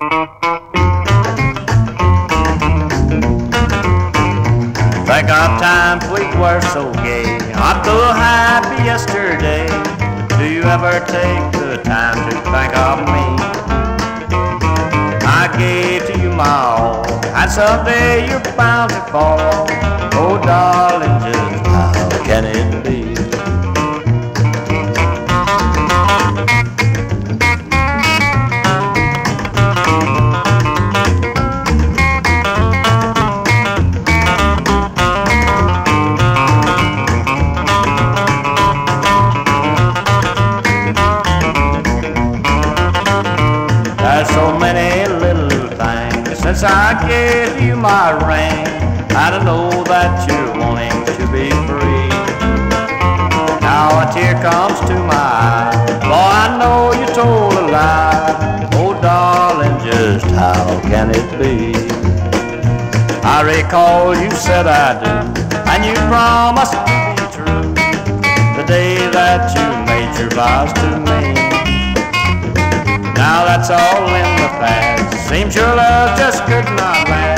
Think of times we were so gay. I'm so happy yesterday. Do you ever take the time to think of me? I gave to you my all, and someday you're bound to fall. Oh, darling, So many little things since I gave you my ring. I don't know that you're wanting to be free. Now a tear comes to my eye. Boy, I know you told a lie. Oh, darling, just how can it be? I recall you said I do, and you promised to be true. The day that you made your vows to me. Now that's all in the past. Seems your love just could not last.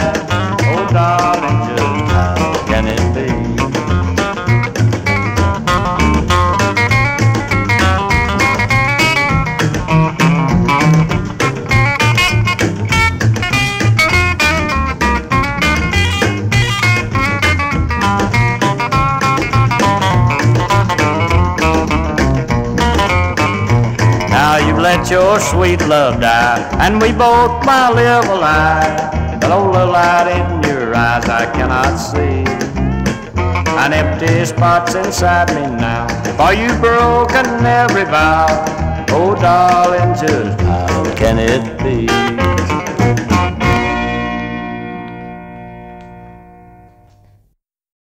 You've let your sweet love die, and we both might live a lie. But oh, the light in your eyes I cannot see. An empty spot's inside me now, for you've broken every vow. Oh, darling, just how can it be?